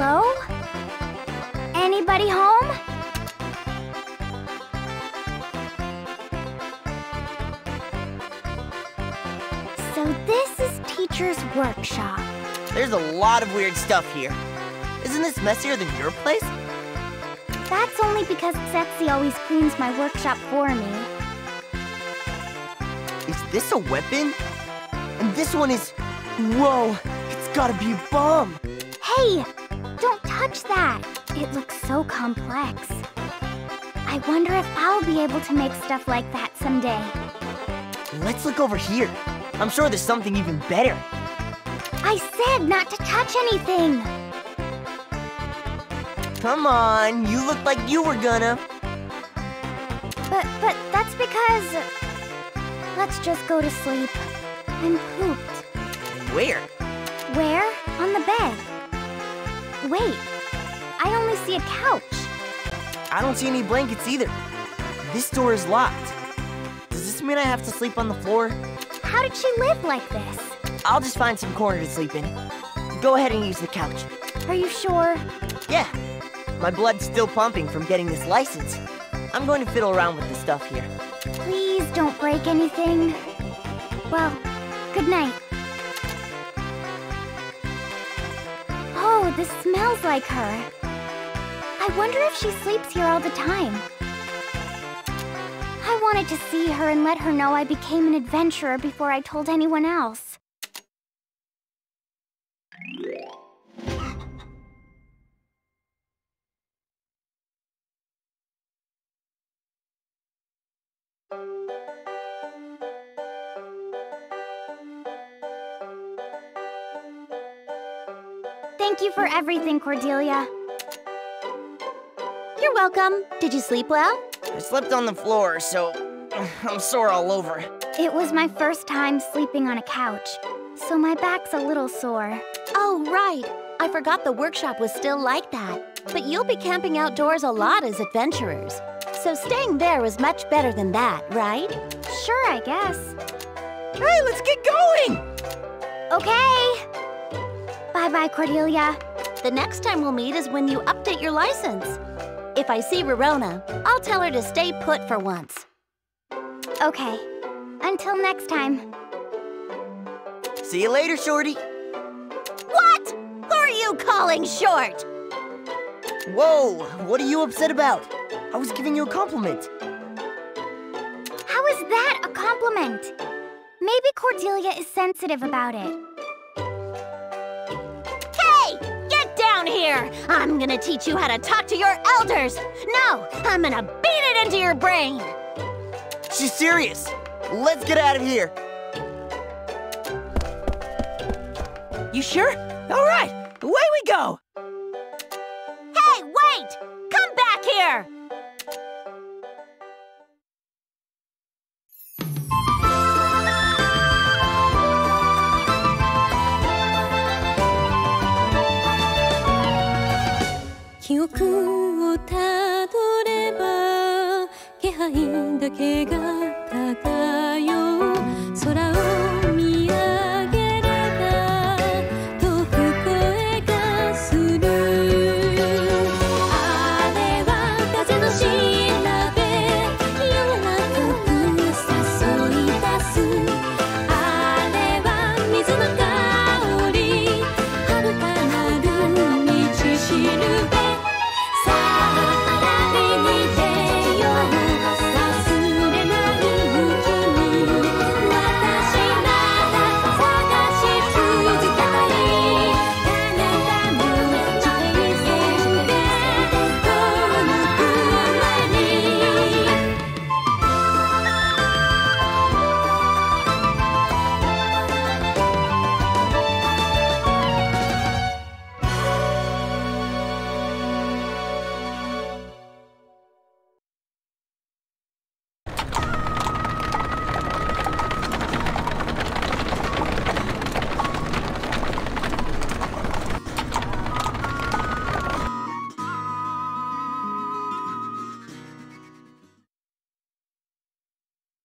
Hello? Anybody home? So this is teacher's workshop. There's a lot of weird stuff here. Isn't this messier than your place? That's only because Ceci always cleans my workshop for me. Is this a weapon? And this one is... Whoa! It's gotta be a bomb! Hey! Touch that! It looks so complex. I wonder if I'll be able to make stuff like that someday. Let's look over here. I'm sure there's something even better. I said not to touch anything! Come on, you look like you were gonna. But, but that's because... Let's just go to sleep. I'm pooped. Where? Where? On the bed. Wait, I only see a couch. I don't see any blankets either. This door is locked. Does this mean I have to sleep on the floor? How did she live like this? I'll just find some corner to sleep in. Go ahead and use the couch. Are you sure? Yeah. My blood's still pumping from getting this license. I'm going to fiddle around with the stuff here. Please don't break anything. Well, good night. Oh, this smells like her. I wonder if she sleeps here all the time. I wanted to see her and let her know I became an adventurer before I told anyone else. Thank you for everything, Cordelia. You're welcome. Did you sleep well? I slept on the floor, so I'm sore all over. It was my first time sleeping on a couch, so my back's a little sore. Oh, right. I forgot the workshop was still like that. But you'll be camping outdoors a lot as adventurers. So staying there was much better than that, right? Sure, I guess. Hey, let's get going! Okay. Bye-bye, Cordelia. The next time we'll meet is when you update your license. If I see Rorona, I'll tell her to stay put for once. Okay. Until next time. See you later, Shorty. What? Who are you calling short? Whoa, what are you upset about? I was giving you a compliment. How is that a compliment? Maybe Cordelia is sensitive about it. Here! I'm gonna teach you how to talk to your elders! No! I'm gonna beat it into your brain! She's serious. Let's get out of here. You sure? All right, away we go! 記憶をたどれば気配だけが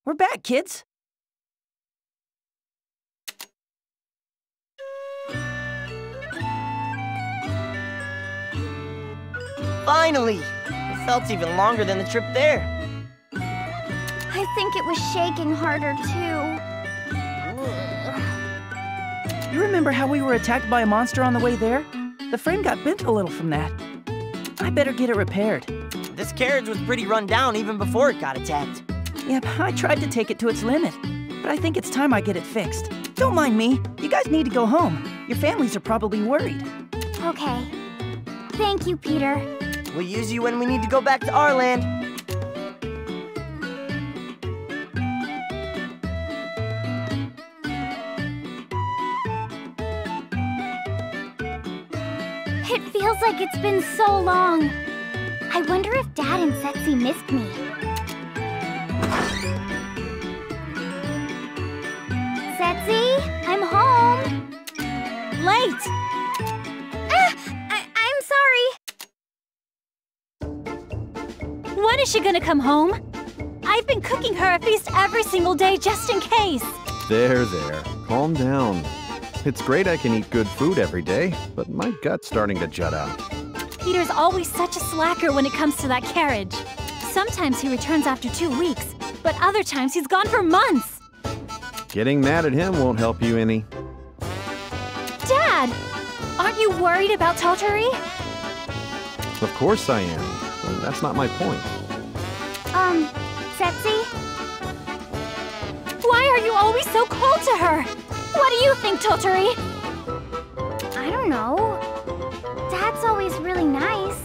We're back, kids. Finally! It felt even longer than the trip there. I think it was shaking harder too. You remember how we were attacked by a monster on the way there? The frame got bent a little from that. I better get it repaired. This carriage was pretty run down even before it got attacked. Yep, I tried to take it to its limit, but I think it's time I get it fixed. Don't mind me. You guys need to go home. Your families are probably worried. Okay. Thank you, Peter. We'll use you when we need to go back to Arland. It feels like it's been so long. I wonder if Dad and Ceci missed me. Late! Ah, I- I'm sorry. When is she gonna come home? I've been cooking her a feast every single day just in case. There, there. Calm down. It's great I can eat good food every day, but my gut's starting to jut out. Peter's always such a slacker when it comes to that carriage. Sometimes he returns after two weeks, but other times he's gone for months. Getting mad at him won't help you any. Dad! Aren't you worried about Totori? Of course I am. That's not my point. Um, Ceci? Why are you always so cold to her? What do you think, Totori? I don't know. Dad's always really nice.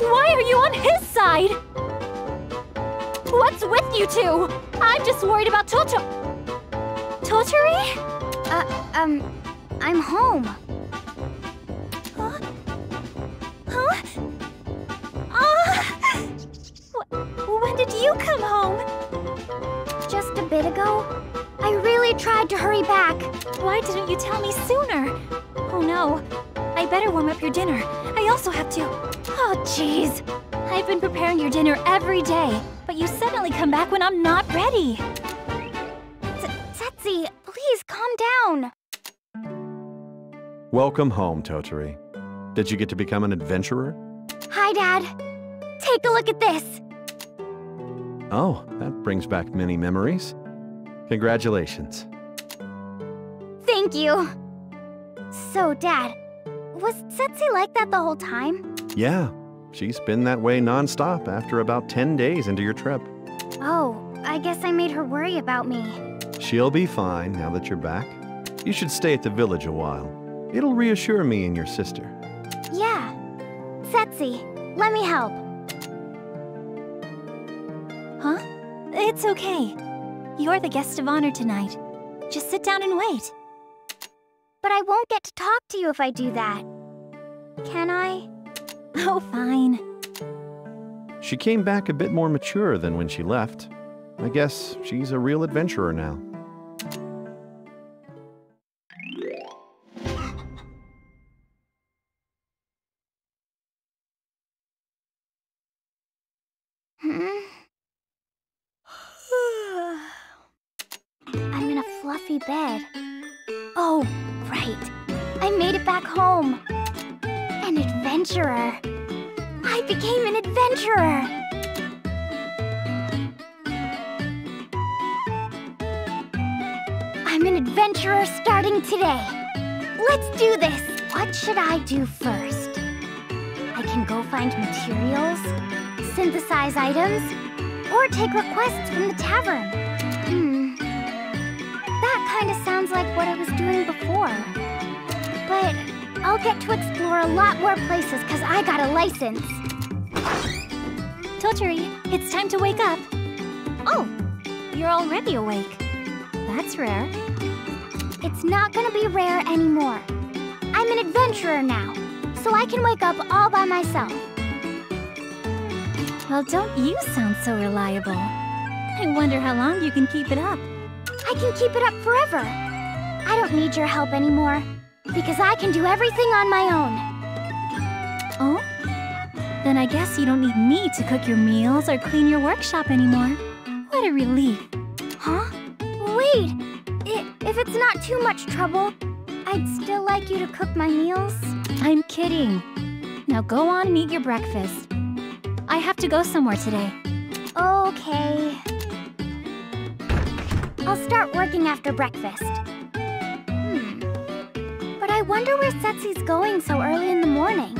Why are you on his side? What's with you two? I'm just worried about Toto. Totori? Uh, um, I'm home. Huh? Huh? Ah! Wh- When did you come home? Just a bit ago. I really tried to hurry back. Why didn't you tell me sooner? Oh no. I better warm up your dinner. I also have to. Oh, jeez. I've been preparing your dinner every day, but you suddenly come back when I'm not ready. Welcome home, Totori. Did you get to become an adventurer? Hi, Dad. Take a look at this. Oh, that brings back many memories. Congratulations. Thank you. So, Dad, was Ceci like that the whole time? Yeah, she's been that way nonstop after about 10 days into your trip. Oh, I guess I made her worry about me. She'll be fine now that you're back. You should stay at the village a while. It'll reassure me and your sister. Yeah. Ceci, let me help. Huh? It's okay. You're the guest of honor tonight. Just sit down and wait. But I won't get to talk to you if I do that. Can I? Oh, fine. She came back a bit more mature than when she left. I guess she's a real adventurer now. Bed. Oh, right. I made it back home. An adventurer. I became an adventurer. I'm an adventurer starting today. Let's do this. What should I do first? I can go find materials, synthesize items, or take requests from the tavern. That kind of sounds like what I was doing before. But I'll get to explore a lot more places because I got a license. Totori, it's time to wake up. Oh, you're already awake. That's rare. It's not gonna be rare anymore. I'm an adventurer now, so I can wake up all by myself. Well, don't you sound so reliable? I wonder how long you can keep it up. I can keep it up forever. I don't need your help anymore because I can do everything on my own. Oh? Then I guess you don't need me to cook your meals or clean your workshop anymore. What a relief. Huh? Wait! I- if it's not too much trouble, I'd still like you to cook my meals. I'm kidding. Now go on and eat your breakfast. I have to go somewhere today. Okay. I'll start working after breakfast. Hmm. But I wonder where Ceci's going so early in the morning.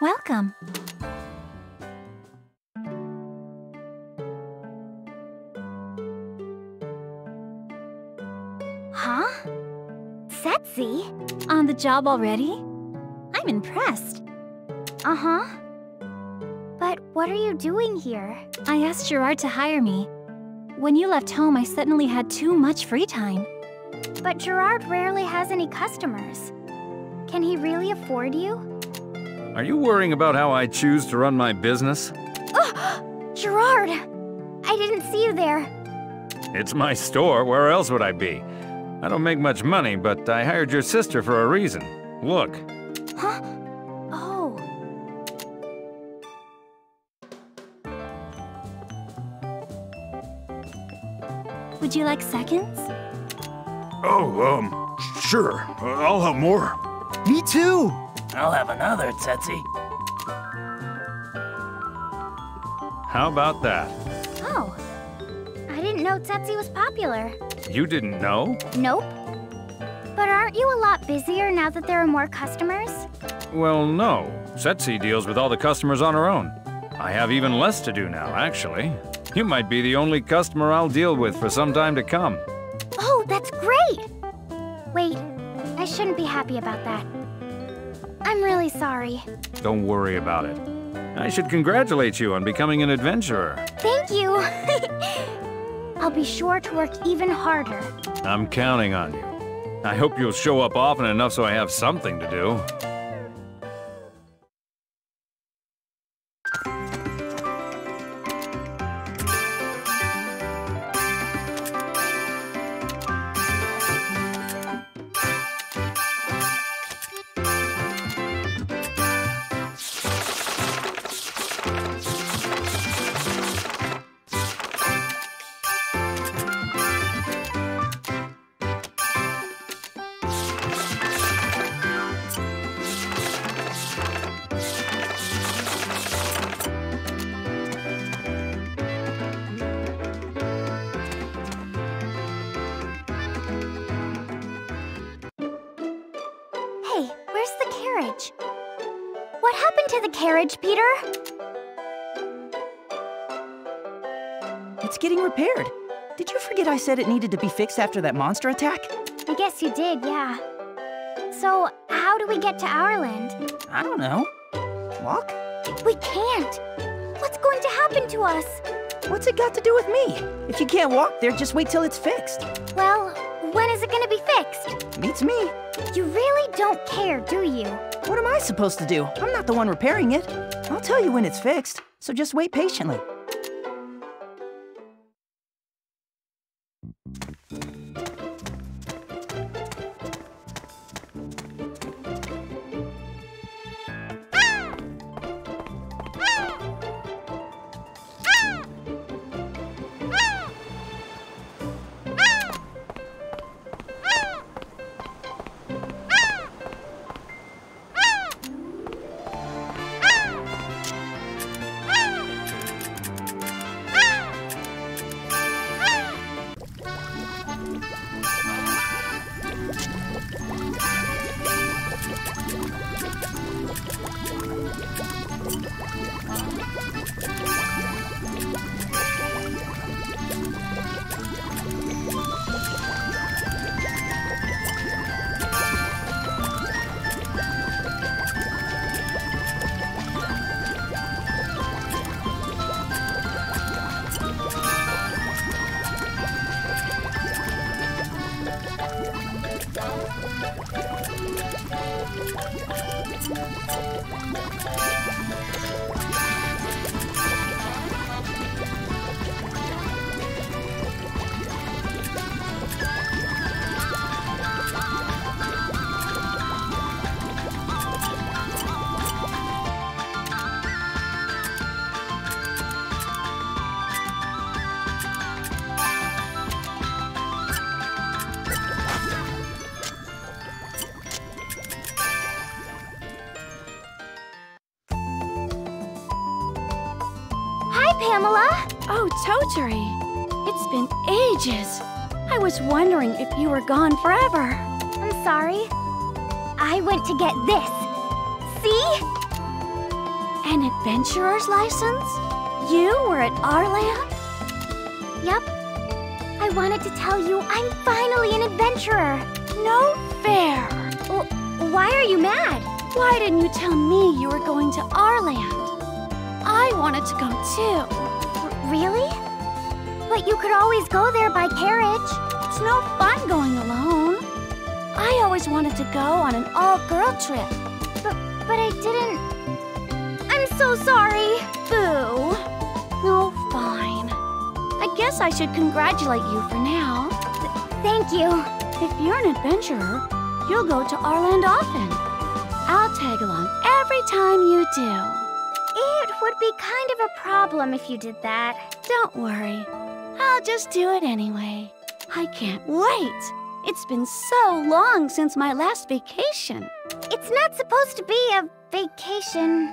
Welcome. Huh? Ceci? On the job already? I'm impressed. Uh-huh. But what are you doing here? I asked Gerard to hire me. When you left home, I suddenly had too much free time. But Gerard rarely has any customers. Can he really afford you? Are you worrying about how I choose to run my business? Gerard! I didn't see you there. It's my store. Where else would I be? I don't make much money, but I hired your sister for a reason. Look, Huh? Oh. Would you like seconds? Oh, um, sure. I'll have more. Me too! I'll have another, Ceci. how about that? Oh. I didn't know Ceci was popular. You didn't know? Nope. But aren't you a lot busier now that there are more customers? Well, no. Ceci deals with all the customers on her own. I have even less to do now, actually. You might be the only customer I'll deal with for some time to come. Oh, that's great! Wait, I shouldn't be happy about that. I'm really sorry. Don't worry about it. I should congratulate you on becoming an adventurer. Thank you! I'll be sure to work even harder. I'm counting on you. I hope you'll show up often enough so I have something to do. Carriage, Peter? It's getting repaired. Did you forget I said it needed to be fixed after that monster attack? I guess you did, yeah. So, how do we get to Arland? I don't know. Walk? We can't! What's going to happen to us? What's it got to do with me? If you can't walk there, just wait till it's fixed. Well, when is it gonna be fixed? Beats me. You really don't care, do you? What am I supposed to do? I'm not the one repairing it. I'll tell you when it's fixed, so just wait patiently. Let's go. Totori. It's been ages. I was wondering if you were gone forever. I'm sorry. I went to get this. See? An adventurer's license? You were at Arland? Yep. I wanted to tell you I'm finally an adventurer. No fair. Well, why are you mad? Why didn't you tell me you were going to Arland? I wanted to go too. R- really? But you could always go there by carriage. It's no fun going alone. I always wanted to go on an all-girl trip. But, but I didn't. I'm so sorry. Boo. No, fine. I guess I should congratulate you for now. Thank you. If you're an adventurer, you'll go to Arland often. I'll tag along every time you do. It would be kind of a problem if you did that. Don't worry. I'll just do it anyway. I can't wait. It's been so long since my last vacation. It's not supposed to be a vacation.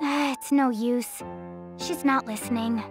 Ah, it's no use. She's not listening.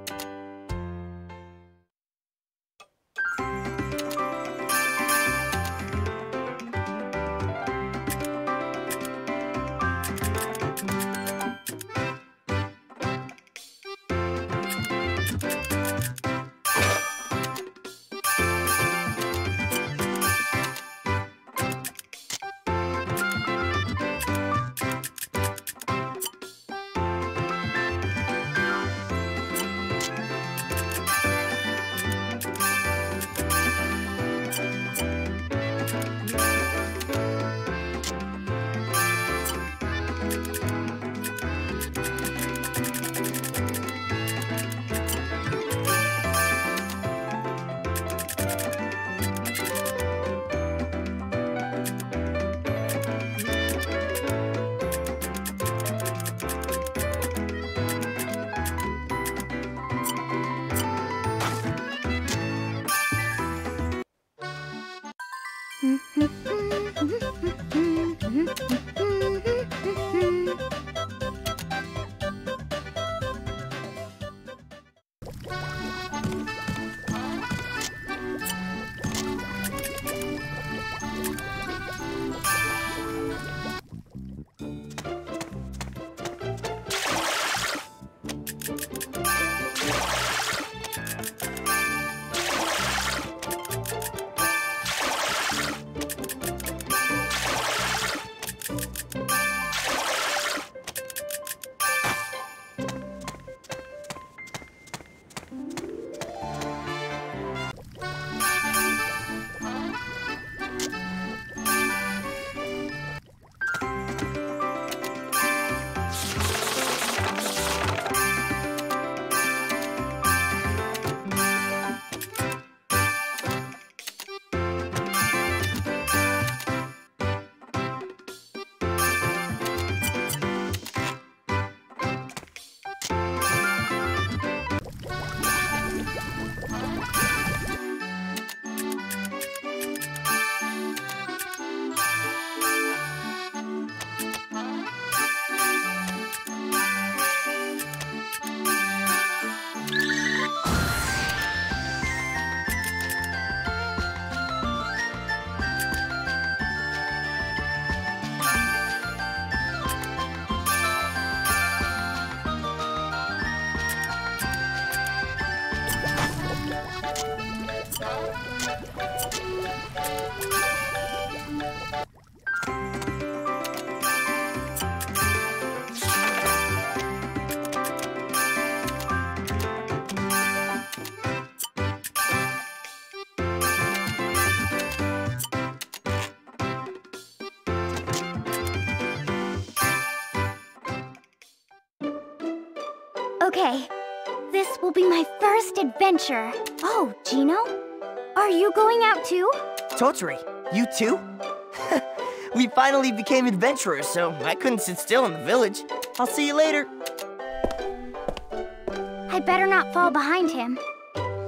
Okay, this will be my first adventure. Oh, Gino? Are you going out too? Totori, you too? we finally became adventurers, so I couldn't sit still in the village. I'll see you later. I better not fall behind him.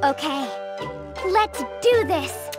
Okay, let's do this!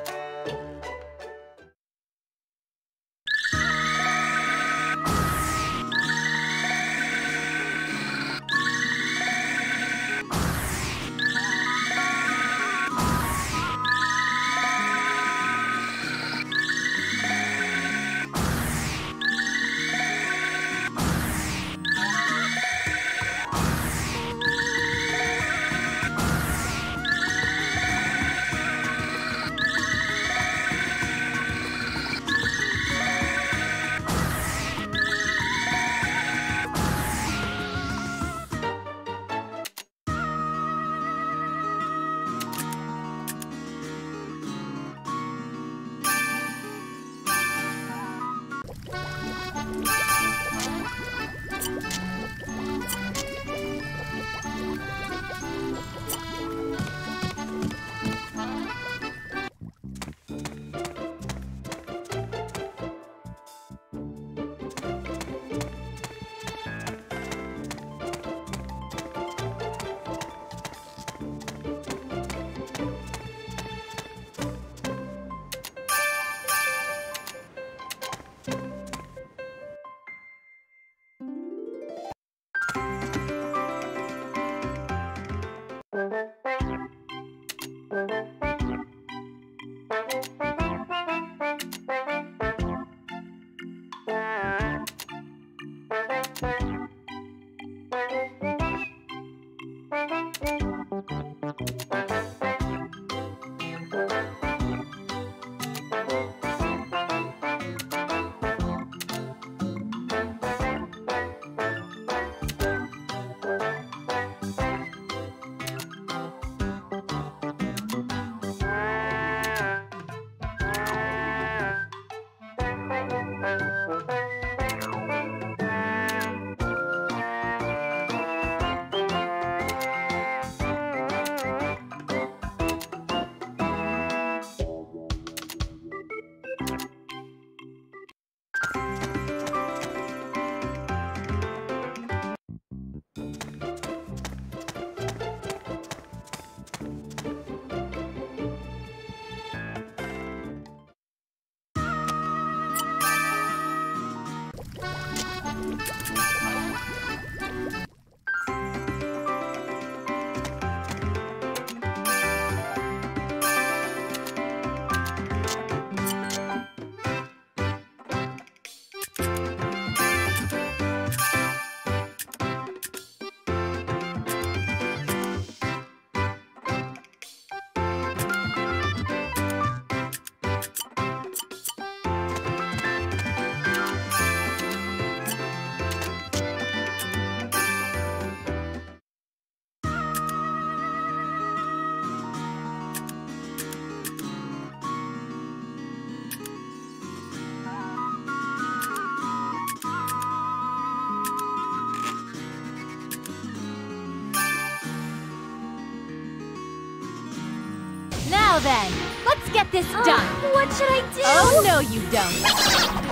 Then, let's get this oh, done. What should I do? Oh, no, you don't.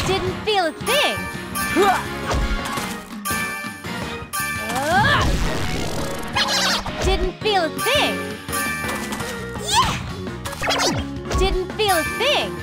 Didn't feel a thing. Didn't feel a thing. Didn't feel a thing.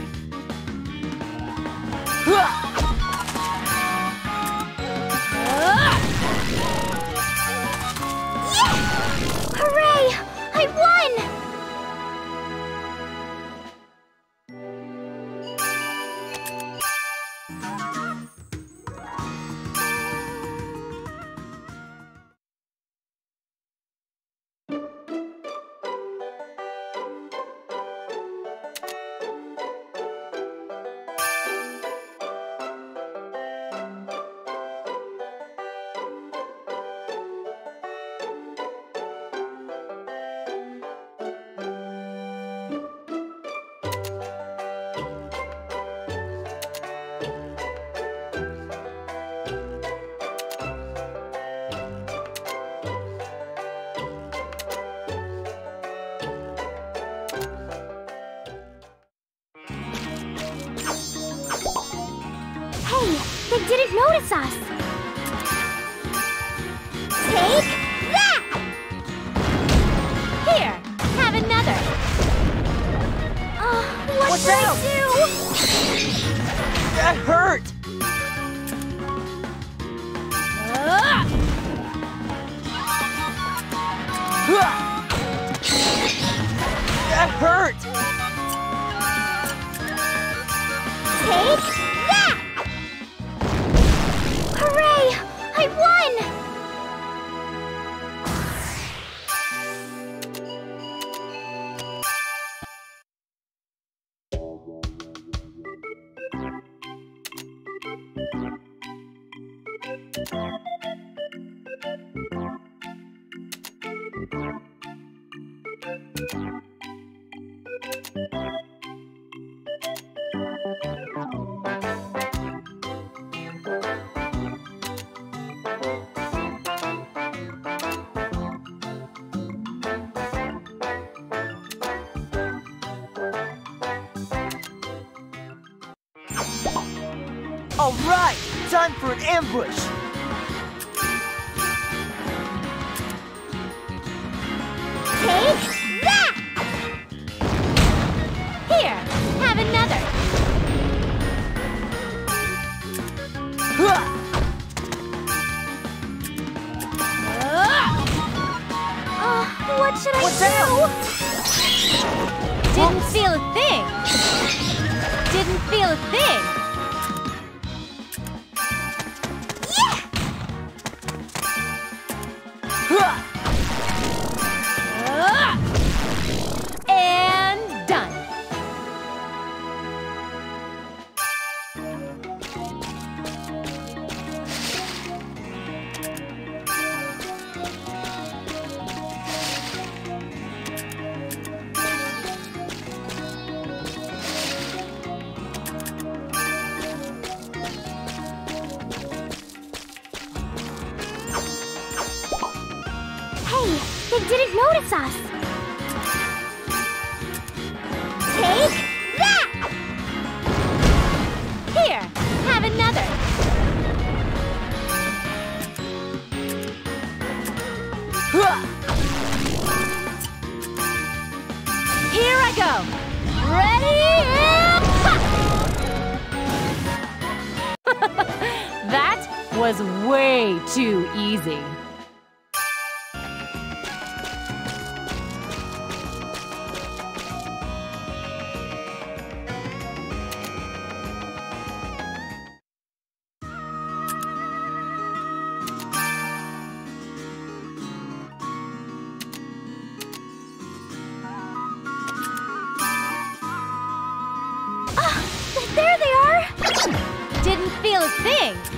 Didn't notice us. Take that! Here, have another. Uh, what Watch should out! I do? That hurt! That hurt! Take All right, time for an ambush. Take that! Here, have another. Uh, what should I What's do? Didn't feel a thing. Didn't feel a thing. Didn't notice thing.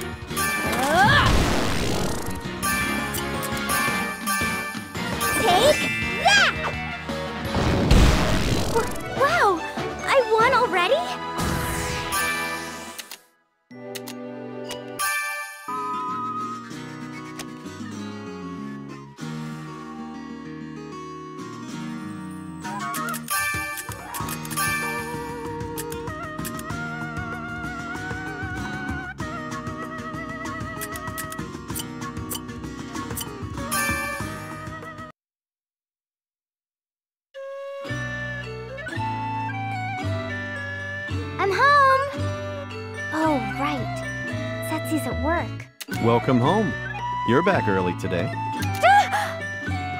Welcome home. You're back early today.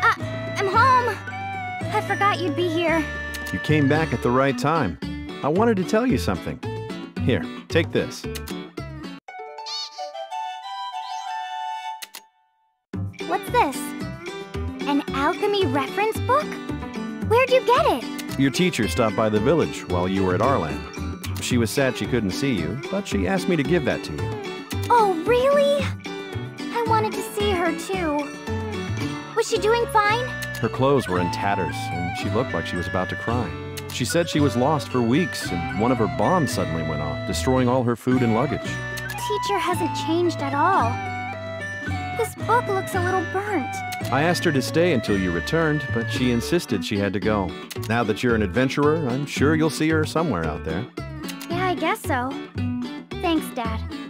Uh, I'm home! I forgot you'd be here. You came back at the right time. I wanted to tell you something. Here, take this. What's this? An alchemy reference book? Where'd you get it? Your teacher stopped by the village while you were at Arland. She was sad she couldn't see you, but she asked me to give that to you. She doing fine? Her clothes were in tatters, and she looked like she was about to cry. She said she was lost for weeks, and one of her bombs suddenly went off, destroying all her food and luggage. Teacher hasn't changed at all. This book looks a little burnt. I asked her to stay until you returned, but she insisted she had to go. Now that you're an adventurer, I'm sure you'll see her somewhere out there. Yeah, I guess so. Thanks, Dad.